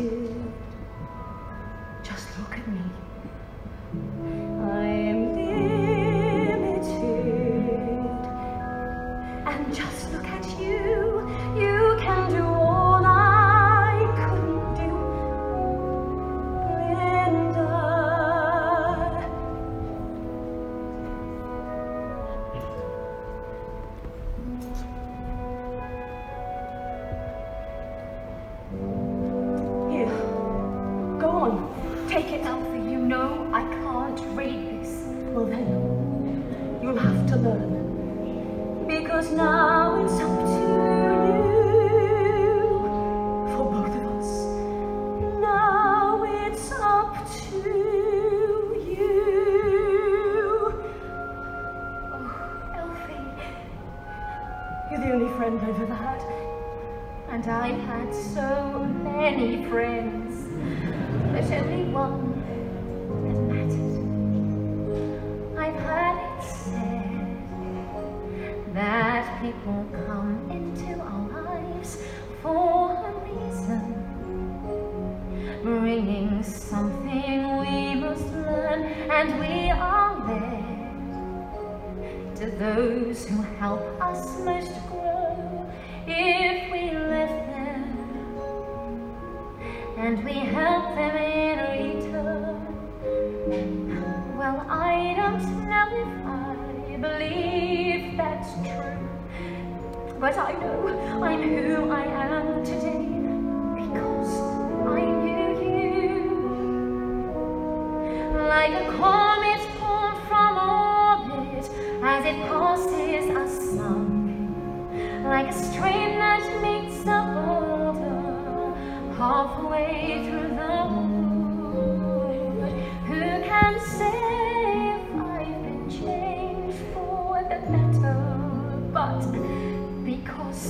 limited. Well then, you'll have to learn. Because now it's up to you, for both of us. Now it's up to you. Oh, Elphie, you're the only friend I've ever had. And I've had so many friends, but only one people come into our lives for a reason, bringing something we must learn, and we are led to those who help us most grow. If we let them and we help them but I know I'm who I am today because I knew you. Like a comet pulled from orbit as it passes a sun like a stream that meets a boulder halfway through the wood. Who can say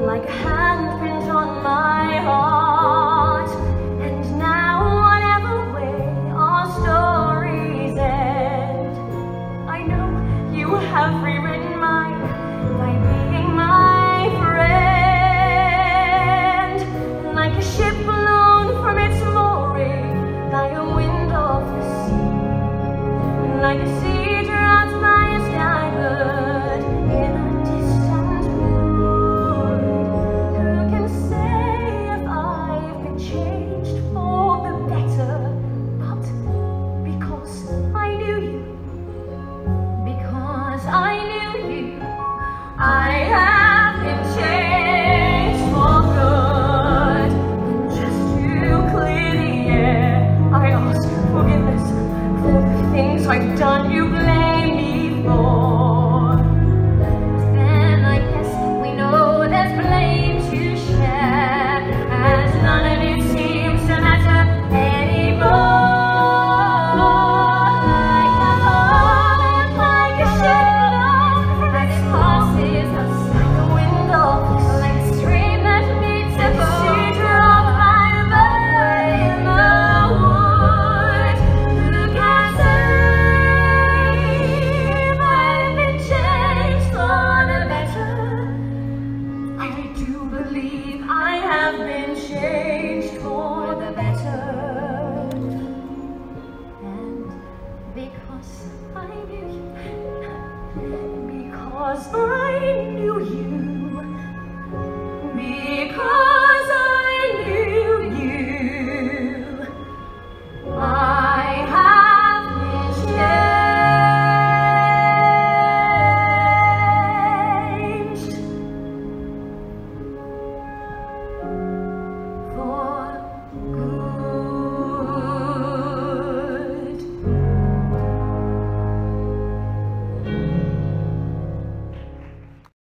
like a handprint on my heart. And now, whatever way our stories end, I know you have remembered.